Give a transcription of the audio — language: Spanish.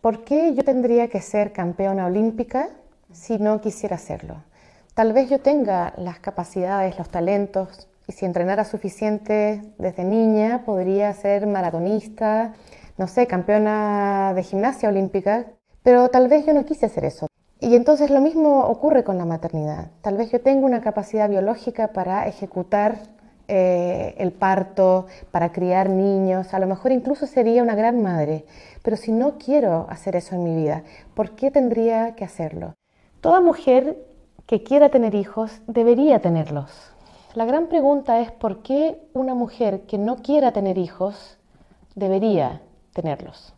¿por qué yo tendría que ser campeona olímpica si no quisiera hacerlo? Tal vez yo tenga las capacidades, los talentos, y si entrenara suficiente desde niña, podría ser maratonista, no sé, campeona de gimnasia olímpica, pero tal vez yo no quise hacer eso. Y entonces lo mismo ocurre con la maternidad. Tal vez yo tengo una capacidad biológica para ejecutar eh, el parto, para criar niños, a lo mejor incluso sería una gran madre, pero si no quiero hacer eso en mi vida, ¿por qué tendría que hacerlo? Toda mujer que quiera tener hijos debería tenerlos. La gran pregunta es por qué una mujer que no quiera tener hijos debería tenerlos.